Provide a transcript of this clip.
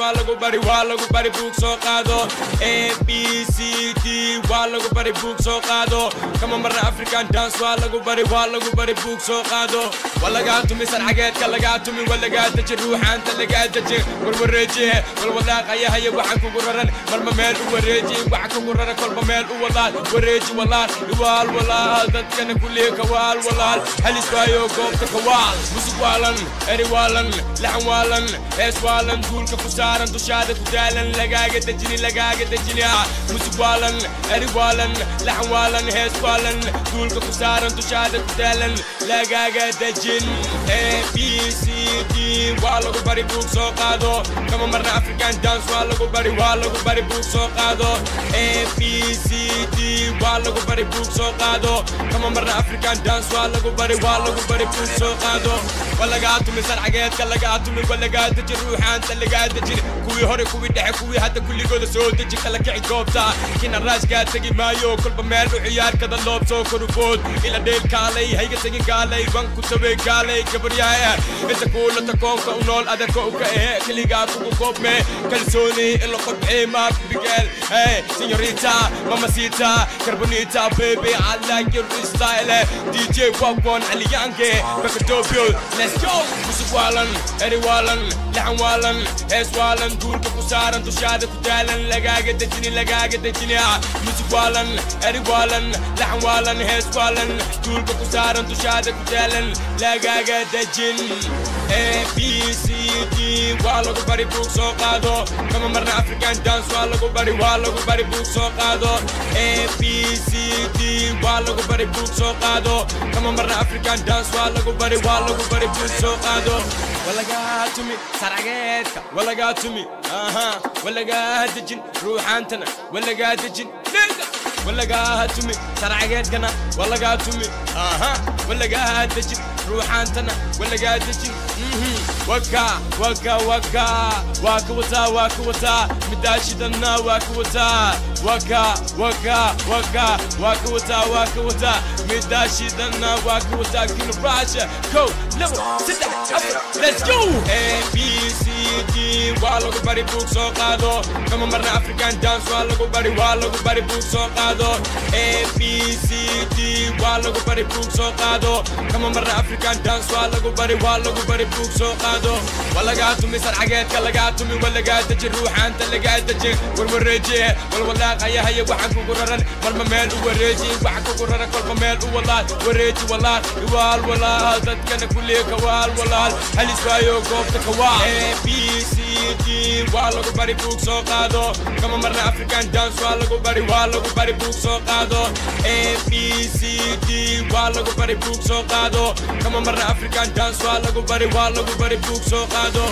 waa lagu bari waa lagu bari buug soo qaado a b c d waa lagu bari buug soo qaado kama marna african dance waa lagu bari waa lagu bari buug soo qaado walagaa tumi sarcageedka lagaa tumi walagaa deji ruuxaanta lagaa deji warwareejiye walwalaaqayahaya waxaan kugu raran marma meel u wareeji waxa kugu rara. Kolba meel u walaal wareeji walaal iwaal walaal dadkana kullihi kawaal walaal halis waayo goobta kawaal musig waalan eri waalan laxan waalan hees waalan duulka ku saaran dushaada ku daalan lagaaga dejini lagaaga dejini ah. Musig waalan eri waalan laxan waalan hees waalan duulka ku saaran dushaada ku daalan lagaaga dejin a b c d. waa lagu bari buug soo qaado kama marna african dance waa lagu bari waa lagu bari buug soo qaado a b c d waa lagu bari buug soo qaado kama marna african dance waa lagu bari waa lagu bari buug soo qaado walagaa tumi sarcageedka lagaa tumi walagaa deji ruuxaanta lagaa dejin kuwii hore kuwii dhexe kuwii hadda kulligooda soo deji kala kici goobta. Kina raaskaa tegi maayo kolba meel u ciyaarkada loob soo korufood ila dheel kaalay hayga tegin gaalay banku tabey gaalay gabaryaha inta kuulata koonka u nool adeerka u ka ehe keligaa kugu koobme kalsooni ila qodbee maaf bigeel hey signorita mamasita carbonita baby I like your style DJ Wagwan Aliyange Bakadobio let's go. Musik waalan eri waalan laxan waalan hees waalan duulka ku saaran dushaada ku daalan lagaaga dejini lagaaga dejin b c d waa lagu bari buug soo qaado kama marna african dance waa lagu bari waa lagu bari buug soo qaado b d waa lagu bari buug soo qaado kama marna african dance waa lagu bari waa lagu bari buug soo qaado walagaa tumi sarcageedka walagaa tumi aha walagaa dejin ruuxaantana walagaa dejin nega walagaa tumi sarcageedkana walagaa tumi aha walagaa dejin ruuxaantana walagaa dejin waka waka waka. Waka waka waka afar let's go. Bari kama marna african dance. Waa lagu bari waa lagu bari a b c d lagu bari buug soo qaado kama marna african dance waa lagu bari waa lagu bari buug soo qaado walagaa tumi sarcageedka lagaa tumi walagaa deji ruuxaanta lagaa deji warwareejiye walwalaaqayahaya waxaan kugu raran marma meel u wareeji waxa kugu raran kolba meel u walaal wareeji walaal iwaal walaal dadkana kullihi kawaal walaal halis waayo goobta kawaal b c d. Waa lagu bari buug soo qaado kama marna african dance waa lagu bari waa lagu bari buug soo qaado a b c d waa lagu bari buug soo qaado kama marna african dance waa lagu bari waa lagu bari buug soo qaado